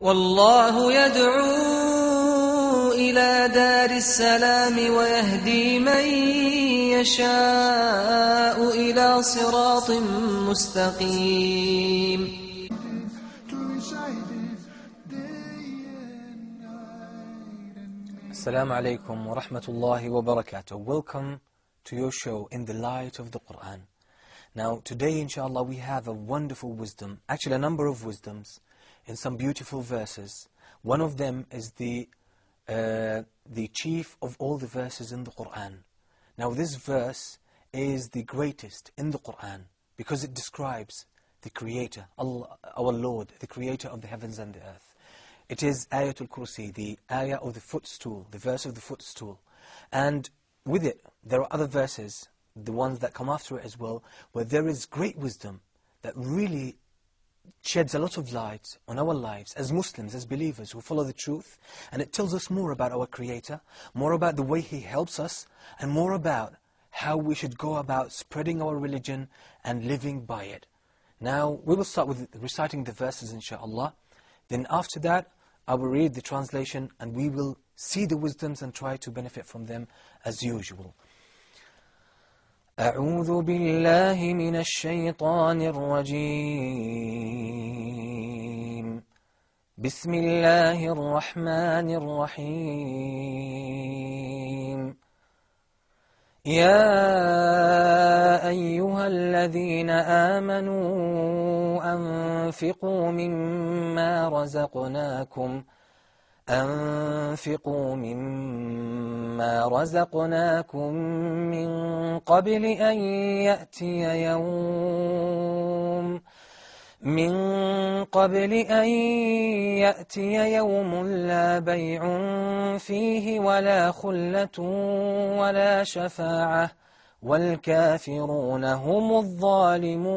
والله يدعو إلى دار السلام ويهدي من يشاء إلى صراط مستقيم Assalamu alaikum wa rahmatullahi wa barakatuh. Welcome to your show in the light of the Quran. Now, today, inshallah, we have a wonderful wisdom, actually, a number of wisdoms in some beautiful verses. One of them is the, uh, the chief of all the verses in the Quran. Now, this verse is the greatest in the Quran because it describes the Creator, Allah, our Lord, the Creator of the heavens and the earth. It is Ayatul Kursi, the ayah of the footstool, the verse of the footstool. And with it, there are other verses, the ones that come after it as well, where there is great wisdom that really sheds a lot of light on our lives as Muslims, as believers who follow the truth. And it tells us more about our Creator, more about the way He helps us, and more about how we should go about spreading our religion and living by it. Now, we will start with reciting the verses, inshaAllah. Then after that, I will read the translation and we will see the wisdoms and try to benefit from them as usual. أعوذ بالله من الشيطان الرجيم. بسم الله الرحمن الرحيم. يا أيها الذين آمنوا أنفقوا مما رزقناكم. أنفقوا مما رزقناكم من قبل أن يأتي يوم من قبل أن يأتي يوم لا بيع فيه ولا خلة ولا شفاعة والكافرون هم الظالمون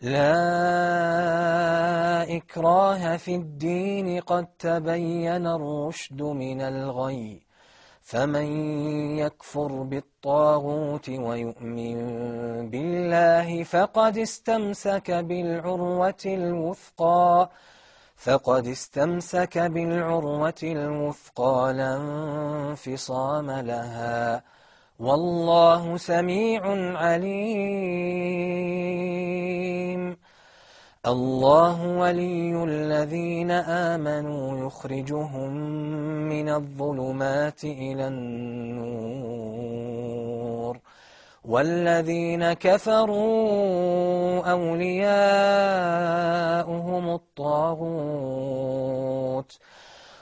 لا إكراه في الدين قد تبين الرشد من الغي. فمن يكفر بالطاغوت ويؤمن بالله فقد استمسك بالعروة الوثقى. فقد استمسك بالعروة الوثقى لا انفصام لها. والله سميع عليم. الله ولي الذين آمنوا يخرجهم من الظلمات إلى النور. والذين كفروا أولياؤهم الطاغوت.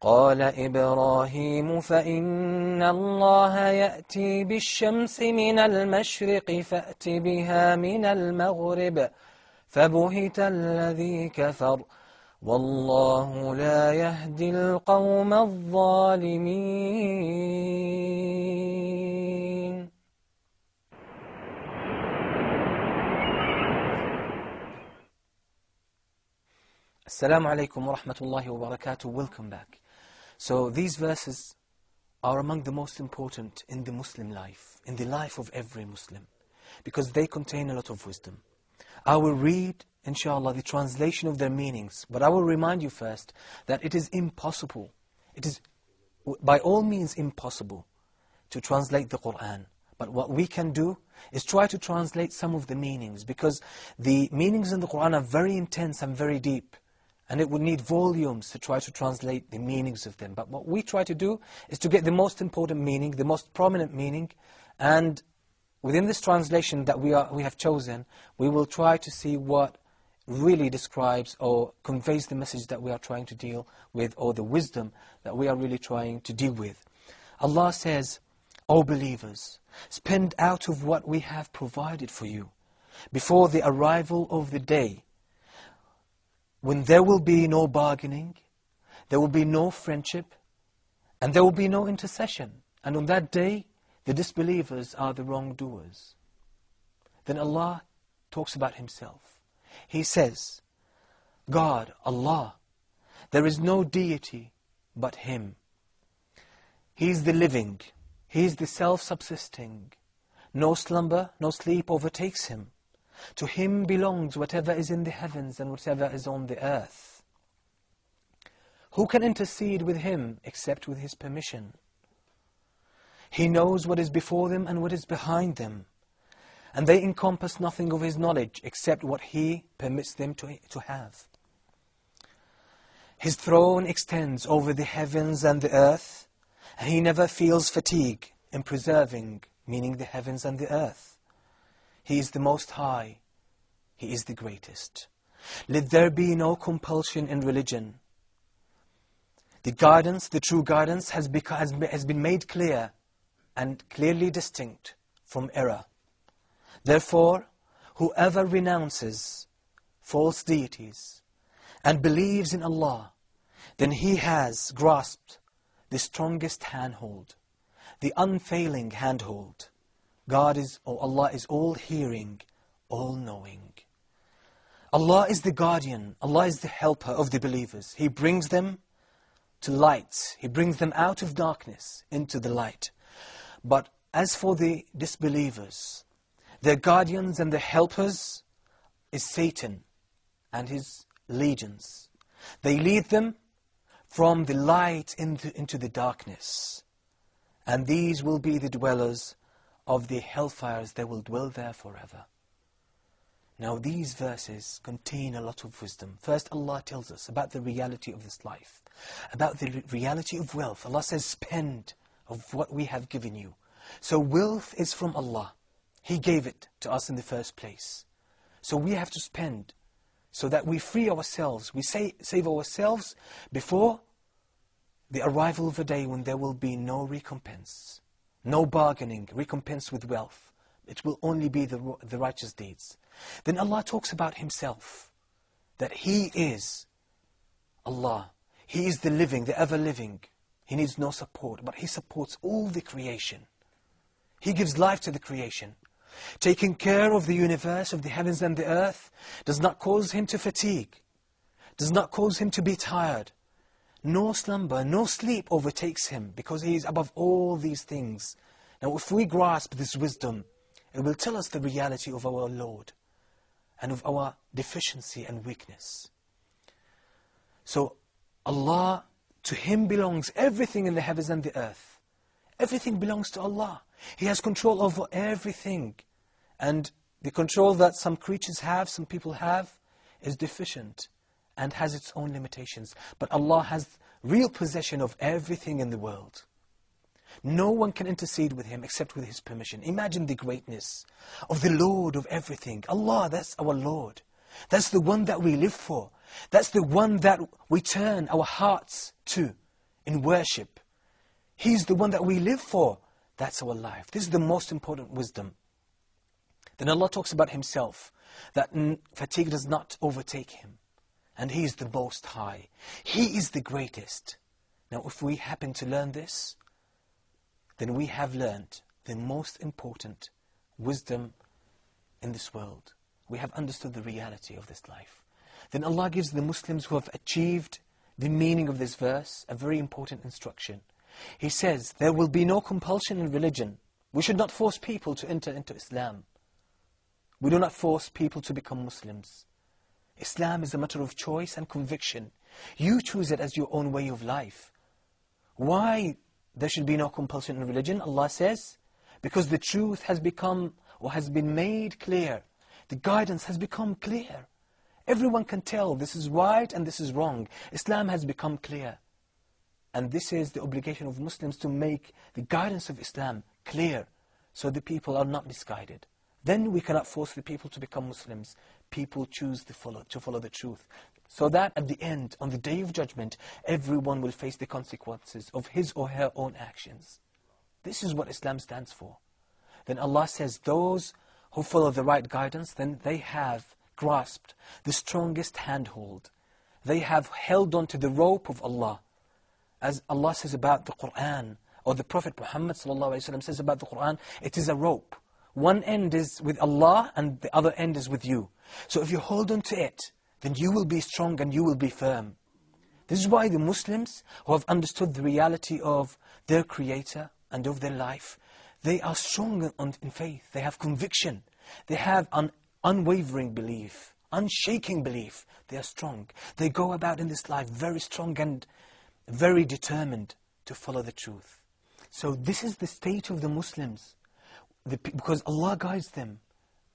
قال إبراهيم فإن الله يأتي بالشمس من المشرق فأت بها من المغرب فبهت الذي كفر والله لا يهدي القوم الظالمين alaikum wa rahmatullahi wa barakatuh. Welcome back. So these verses are among the most important in the Muslim life, in the life of every Muslim, because they contain a lot of wisdom. I will read, inshallah, the translation of their meanings, but I will remind you first that it is impossible, it is by all means impossible to translate the Qur'an. But what we can do is try to translate some of the meanings, because the meanings in the Qur'an are very intense and very deep. And it would need volumes to try to translate the meanings of them. But what we try to do is to get the most important meaning, the most prominent meaning, and within this translation that we, are, we have chosen, we will try to see what really describes or conveys the message that we are trying to deal with, or the wisdom that we are really trying to deal with. Allah says, O believers, spend out of what we have provided for you before the arrival of the day when there will be no bargaining, there will be no friendship, and there will be no intercession. And on that day, the disbelievers are the wrongdoers. Then Allah talks about Himself. He says, God, Allah, there is no deity but Him. He is the living, He is the self-subsisting. No slumber, no sleep overtakes Him. To Him belongs whatever is in the heavens and whatever is on the earth. Who can intercede with Him except with His permission? He knows what is before them and what is behind them. And they encompass nothing of His knowledge except what He permits them to, to have. His throne extends over the heavens and the earth, and He never feels fatigue in preserving, meaning the heavens and the earth. He is the Most High. He is the greatest. Let there be no compulsion in religion. The guidance, the true guidance, has, has been made clear and clearly distinct from error. Therefore, whoever renounces false deities and believes in Allah, then he has grasped the strongest handhold, the unfailing handhold. God is, or Allah is all hearing, all knowing. Allah is the guardian, Allah is the helper of the believers. He brings them to light. He brings them out of darkness into the light. But as for the disbelievers, their guardians and their helpers is Satan and his legions. They lead them from the light into, into the darkness. And these will be the dwellers of the hellfires, they will dwell there forever. Now these verses contain a lot of wisdom. First Allah tells us about the reality of this life, about the reality of wealth. Allah says, spend of what we have given you. So wealth is from Allah. He gave it to us in the first place. So we have to spend so that we free ourselves, we say, save ourselves before the arrival of a day when there will be no recompense. No bargaining, recompense with wealth. It will only be the, the righteous deeds. Then Allah talks about Himself. That He is Allah. He is the living, the ever-living. He needs no support, but He supports all the creation. He gives life to the creation. Taking care of the universe, of the heavens and the earth, does not cause Him to fatigue. Does not cause Him to be tired no slumber, no sleep overtakes him because he is above all these things. Now if we grasp this wisdom, it will tell us the reality of our Lord and of our deficiency and weakness. So Allah, to Him belongs everything in the heavens and the earth. Everything belongs to Allah. He has control over everything. And the control that some creatures have, some people have, is deficient and has its own limitations. But Allah has real possession of everything in the world. No one can intercede with Him except with His permission. Imagine the greatness of the Lord of everything. Allah, that's our Lord. That's the one that we live for. That's the one that we turn our hearts to. in worship. He's the one that we live for. That's our life. This is the most important wisdom. Then Allah talks about Himself, that fatigue does not overtake Him. And He is the most high. He is the greatest. Now, if we happen to learn this, then we have learned the most important wisdom in this world. We have understood the reality of this life. Then Allah gives the Muslims who have achieved the meaning of this verse a very important instruction. He says, there will be no compulsion in religion. We should not force people to enter into Islam. We do not force people to become Muslims. Islam is a matter of choice and conviction. You choose it as your own way of life. Why there should be no compulsion in religion? Allah says, because the truth has become or has been made clear. The guidance has become clear. Everyone can tell this is right and this is wrong. Islam has become clear. And this is the obligation of Muslims to make the guidance of Islam clear so the people are not misguided. Then we cannot force the people to become Muslims. People choose to follow, to follow the truth. So that at the end, on the day of judgment, everyone will face the consequences of his or her own actions. This is what Islam stands for. Then Allah says, those who follow the right guidance, then they have grasped the strongest handhold. They have held on to the rope of Allah. As Allah says about the Qur'an, or the Prophet Muhammad says about the Qur'an, it is a rope. One end is with Allah and the other end is with you. So if you hold on to it, then you will be strong and you will be firm. This is why the Muslims who have understood the reality of their Creator and of their life, they are strong in faith. They have conviction. They have an unwavering belief, unshaking belief. They are strong. They go about in this life very strong and very determined to follow the truth. So this is the state of the Muslims. The, because Allah guides them,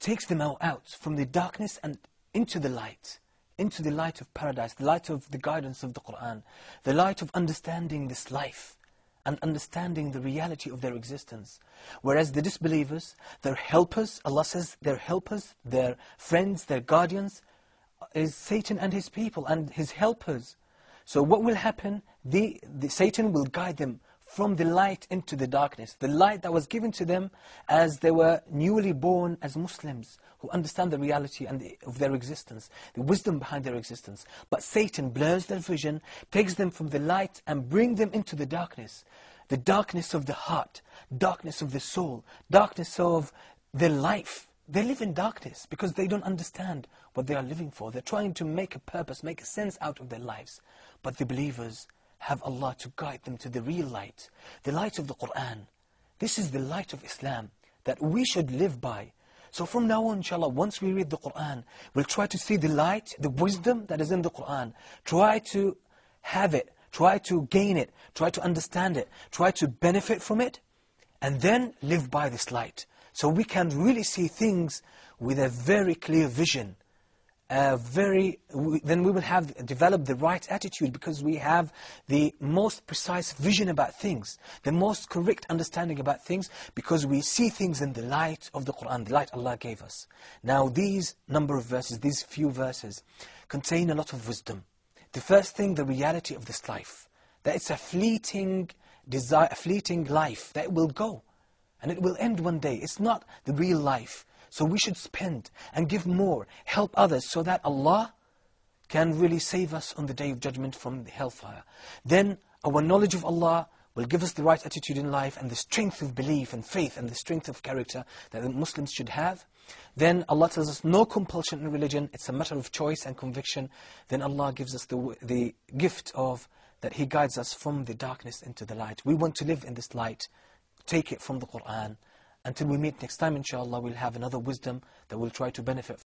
takes them out, out from the darkness and into the light. Into the light of paradise, the light of the guidance of the Qur'an, the light of understanding this life and understanding the reality of their existence. Whereas the disbelievers, their helpers, Allah says their helpers, their friends, their guardians, uh, is Satan and his people and his helpers. So what will happen? The, the, Satan will guide them from the light into the darkness. The light that was given to them as they were newly born as Muslims who understand the reality and the, of their existence, the wisdom behind their existence. But Satan blurs their vision, takes them from the light and brings them into the darkness. The darkness of the heart, darkness of the soul, darkness of their life. They live in darkness because they don't understand what they are living for. They're trying to make a purpose, make a sense out of their lives. But the believers have Allah to guide them to the real light, the light of the Qur'an. This is the light of Islam that we should live by. So from now on, inshallah, once we read the Qur'an, we'll try to see the light, the wisdom that is in the Qur'an. Try to have it, try to gain it, try to understand it, try to benefit from it, and then live by this light. So we can really see things with a very clear vision very, we, then we will have developed the right attitude because we have the most precise vision about things, the most correct understanding about things because we see things in the light of the Qur'an, the light Allah gave us. Now these number of verses, these few verses, contain a lot of wisdom. The first thing, the reality of this life, that it's a fleeting desire, a fleeting life, that will go. And it will end one day. It's not the real life. So we should spend and give more, help others so that Allah can really save us on the day of judgment from the hellfire. Then our knowledge of Allah will give us the right attitude in life and the strength of belief and faith and the strength of character that the Muslims should have. Then Allah tells us no compulsion in religion, it's a matter of choice and conviction. Then Allah gives us the, the gift of that He guides us from the darkness into the light. We want to live in this light, take it from the Qur'an. Until we meet next time, inshallah, we'll have another wisdom that we'll try to benefit